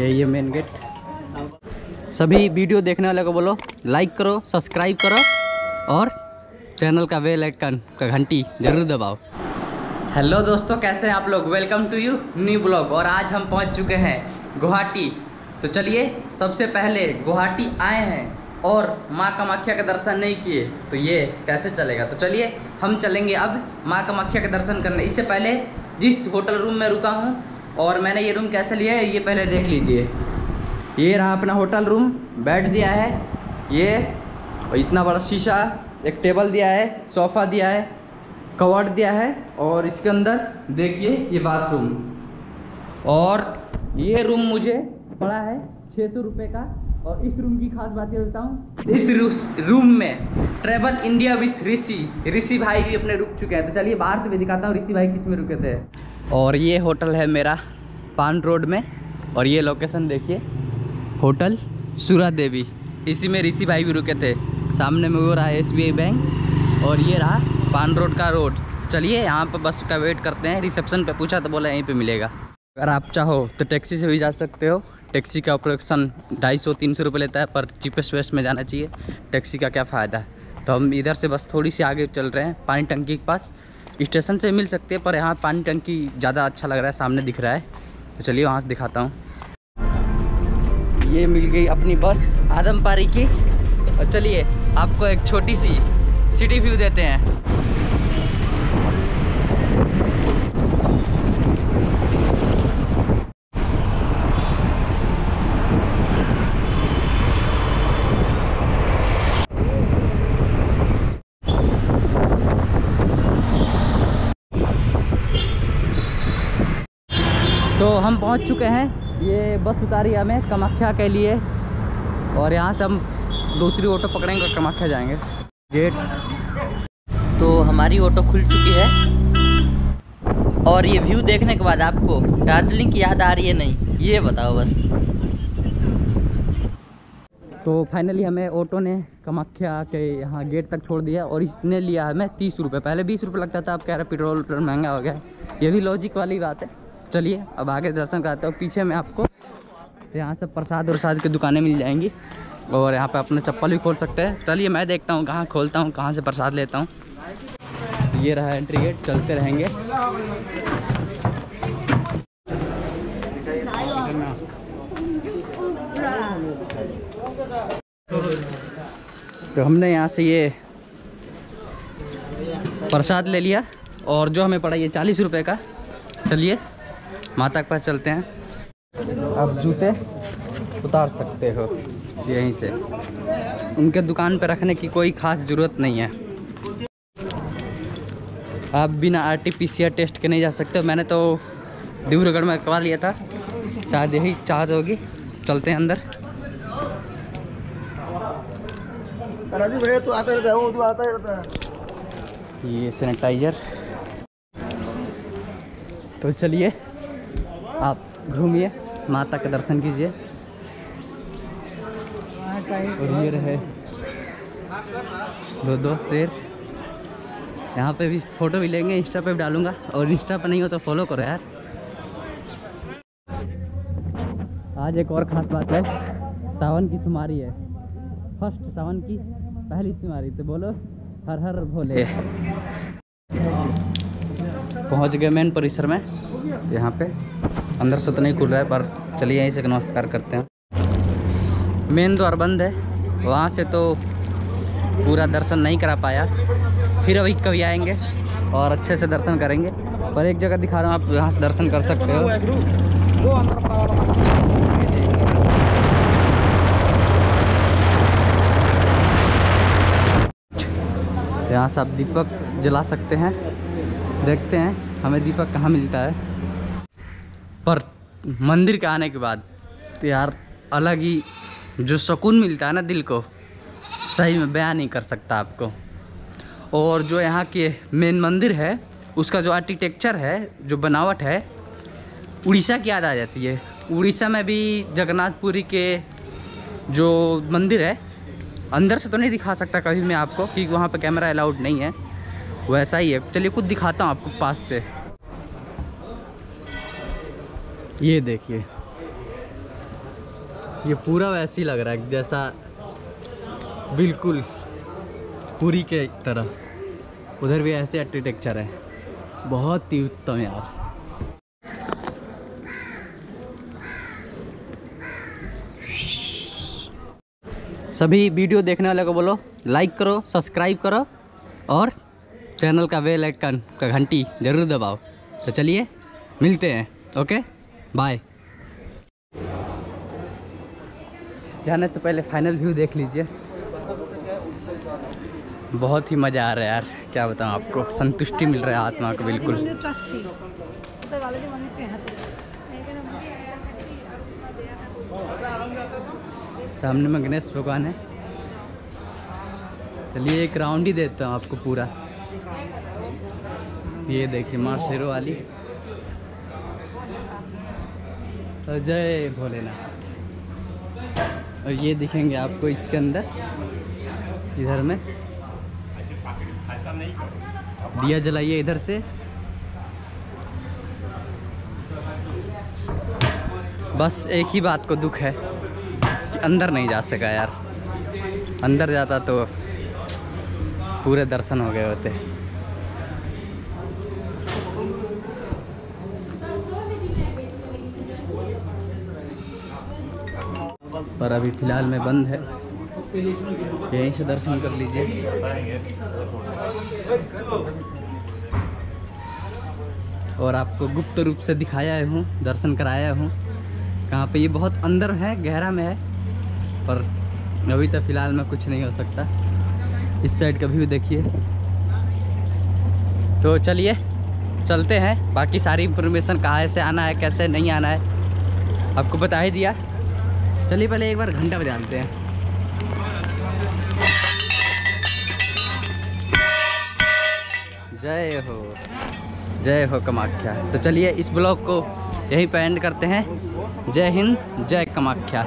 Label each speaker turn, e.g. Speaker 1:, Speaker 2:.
Speaker 1: ये ये main gate सभी वीडियो देखने वाले को बोलो लाइक करो सब्सक्राइब करो, और चैनल का बेल आइकन का घंटी ज़रूर दबाओ। हेलो दोस्तों, कैसे हैं आप लोग? Welcome to you new blog और आज हम पहुँच चुके हैं गुवाहाटी। तो चलिए, सबसे पहले गुवाहाटी आए हैं और माँ कामाख्या के दर्शन नहीं किए। तो ये कैसे चलेगा? तो चलिए, हम चलेंगे अब माँ कामाख्या के दर्शन करने। इससे पहले जिस होटल रूम में रुका हूँ और मैंने ये रूम कैसे लिया है, ये पहले देख लीजिए। ये रहा अपना होटल रूम बेड दिया है, ये, और इतना बड़ा शीशा, एक टेबल दिया है सोफ़ा दिया है कवर्ड दिया है, और इसके अंदर देखिए ये बाथरूम और ये रूम मुझे पड़ा है छः सौ रुपये का, और इस रूम की खास बात ये बताऊँ, इस रूम में travel India with Rishi Rishi भाई भी अपने रुक चुके हैं। तो चलिए बाहर से भी दिखाता हूँ, ऋषि भाई किसमें रुके थे? और ये होटल है मेरा पान रोड में। और ये लोकेशन देखिए, होटल सूरा देवी। इसी में ऋषि भाई भी रुके थे। सामने में वो रहा एस बैंक और ये रहा पान रोड का रोड चलिए यहाँ पर बस का वेट करते हैं। रिसेप्शन पे पूछा तो बोला यहीं पे मिलेगा। अगर आप चाहो तो टैक्सी से भी जा सकते हो। टैक्सी का ऑपरेशन ढाई सौ, तीन सौ रुपये लेता है पर चीपेस्ट वेस्ट में जाना चाहिए। टैक्सी का क्या फ़ायदा? है तो हम इधर से बस थोड़ी सी आगे चल रहे हैं, पानी टंकी के पास। स्टेशन से मिल सकती है, पर यहाँ पानी टंकी ज़्यादा अच्छा लग रहा है, सामने दिख रहा है। तो चलिए वहाँ से दिखाता हूँ। ये मिल गई अपनी बस आदम पारी की। और चलिए, आपको एक छोटी सी सिटी व्यू देते हैं। हम पहुँच चुके हैं ये बस उतारी हमें कमाख्या के लिए। और यहाँ से हम दूसरी ऑटो पकड़ेंगे और कामाख्या जाएँगे। गेट। तो हमारी ऑटो खुल चुकी है। और ये व्यू देखने के बाद आपको दार्जिलिंग की याद आ रही है नहीं, ये बताओ बस। तो फाइनली हमें ऑटो ने कमाख्या के यहाँ गेट तक छोड़ दिया और इसने लिया हमें तीस रुपये पहले बीस रुपये लगता था, अब कह रहे पेट्रोल महँगा हो गया। ये भी लॉजिक वाली बात है। चलिए, अब आगे दर्शन कराते हो पीछे में आपको यहाँ से प्रसाद वरसाद की दुकानें मिल जाएँगी और यहाँ पे अपने चप्पल भी खोल सकते हैं। चलिए, मैं देखता हूँ कहाँ खोलता हूँ, कहाँ से प्रसाद लेता हूँ। ये रहा एंट्री गेट चलते रहेंगे। तो हमने यहाँ से ये प्रसाद ले लिया और जो हमें पड़ा ये चालीस रुपए का। चलिए माता के पास चलते हैं। अब जूते उतार सकते हो यहीं से। उनके दुकान पर रखने की कोई खास ज़रूरत नहीं है। आप बिना R T P C R test के नहीं जा सकते मैंने तो डिब्रूगढ़ में करवा लिया था। शायद यही चाहत होगी। चलते हैं अंदर।
Speaker 2: राजू भैया तू आता रहता है वो तू आता ही रहता है।
Speaker 1: ये सैनिटाइजर। तो चलिए। आप घूमिए माता का दर्शन कीजिए। और ये रहे दो दो शेर। यहाँ पे भी फ़ोटो भी लेंगे इंस्टा पे भी डालूँगा। और इंस्टा पे नहीं हो तो फॉलो करो यार। आज एक और ख़ास बात है सावन की सुमारी है। फ़र्स्ट सावन की पहली सुमारी तो बोलो हर हर भोले। पहुँच गए मेन परिसर में यहाँ पे। अंदर से तो नहीं खुल रहा है, पर चलिए यहीं से नमस्कार करते हैं। मेन द्वार बंद है, वहाँ से तो पूरा दर्शन नहीं करा पाया। फिर अभी कभी आएँगे और अच्छे से दर्शन करेंगे। पर एक जगह दिखा रहा हूँ, आप यहाँ से दर्शन कर सकते हो। यहाँ से आप दीपक जला सकते हैं। देखते हैं, हमें दीपक कहाँ मिलता है। पर मंदिर के आने के बाद तो यार अलग ही जो सुकून मिलता है ना दिल को, सही में बयान नहीं कर सकता आपको। और जो यहाँ के मेन मंदिर है, उसका जो आर्किटेक्चर है, जो बनावट है, उड़ीसा की याद आ जाती है। उड़ीसा में भी जगन्नाथपुरी के जो मंदिर है, अंदर से तो नहीं दिखा सकता कभी मैं आपको, क्योंकि वहाँ पर कैमरा अलाउड नहीं है। वैसा ही है। चलिए कुछ दिखाता हूँ आपको पास से। ये देखिए। ये पूरा वैसे ही लग रहा है, जैसा बिल्कुल पूरी के तरह। उधर भी ऐसे आर्किटेक्चर है। बहुत ही उत्तम यार। सभी वीडियो देखने वाले को बोलो लाइक करो सब्सक्राइब करो और चैनल का बेल आइकन का घंटी ज़रूर दबाओ। तो चलिए, मिलते हैं ओके बाय जाने से पहले फाइनल व्यू देख लीजिए। बहुत ही मज़ा आ रहा है यार, क्या बताऊँ आपको। संतुष्टि मिल रहा है आत्मा को, बिल्कुल। सामने में गणेश भगवान है। चलिए एक राउंड ही देता हूँ आपको पूरा। ये देखिए माँ शेरो वाली। जय भोलेनाथ। और ये दिखेंगे आपको इसके अंदर, इधर में। दिया जलाइए इधर से। बस एक ही बात को दुख है कि अंदर नहीं जा सका यार। अंदर जाता तो पूरे दर्शन हो गए होते। पर अभी फ़िलहाल में बंद है। यहीं से दर्शन कर लीजिए। और आपको गुप्त रूप से दिखाया हूँ, दर्शन कराया हूँ। कहाँ पे ये बहुत अंदर है, गहरा में है, पर अभी तो फ़िलहाल में कुछ नहीं हो सकता। इस साइड का व्यू देखिए। तो चलिए, चलते हैं। बाकी सारी इन्फॉर्मेशन कहाँ से आना है, कैसे नहीं आना है, आपको बता ही दिया। चलिए पहले एक बार घंटा बजाते हैं। जय हो जय हो कमाख्या। तो चलिए इस ब्लॉग को यहीं पे एंड करते हैं। जय हिंद, जय कमाख्या।